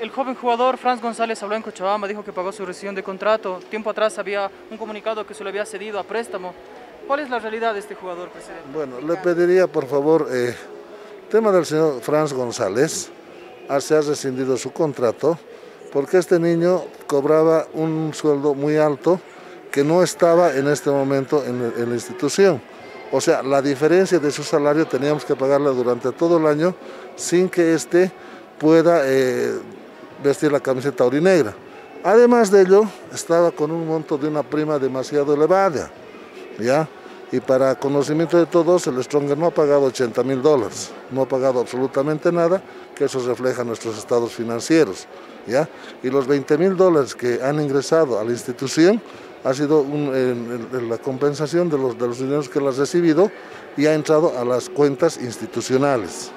El joven jugador Franz González habló en Cochabamba, dijo que pagó su rescisión de contrato. Tiempo atrás había un comunicado que se lo había cedido a préstamo. ¿Cuál es la realidad de este jugador, presidente? Bueno, le pediría por favor, eh, tema del señor Franz González, ah, se ha rescindido su contrato porque este niño cobraba un sueldo muy alto que no estaba en este momento en, en la institución. O sea, la diferencia de su salario teníamos que pagarla durante todo el año sin que éste pueda eh, vestir la camiseta orinegra. Además de ello, estaba con un monto de una prima demasiado elevada, ¿ya? Y para conocimiento de todos, el Stronger no ha pagado 80 mil dólares, no ha pagado absolutamente nada, que eso refleja nuestros estados financieros, ¿ya? Y los 20 mil dólares que han ingresado a la institución ha sido la compensación de los, de los dineros que él ha recibido y ha entrado a las cuentas institucionales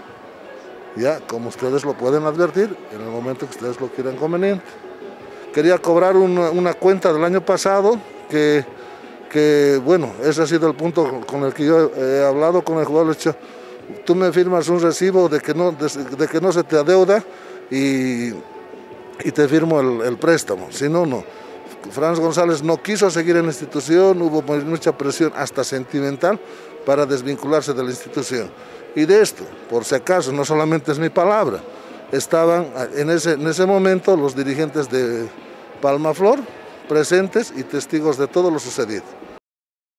ya como ustedes lo pueden advertir en el momento que ustedes lo quieran conveniente. Quería cobrar una, cuenta del año pasado que, que, bueno, ese ha sido el punto con el que yo he hablado con el jugador, hecho, tú me firmas un recibo de que no, de, que no se te adeuda y, y te firmo el préstamo, si no, no. Franz González no quiso seguir en la institución, hubo mucha presión hasta sentimental para desvincularse de la institución. Y de esto, por si acaso, no solamente es mi palabra, estaban en ese, en ese momento los dirigentes de Palmaflor presentes y testigos de todo lo sucedido.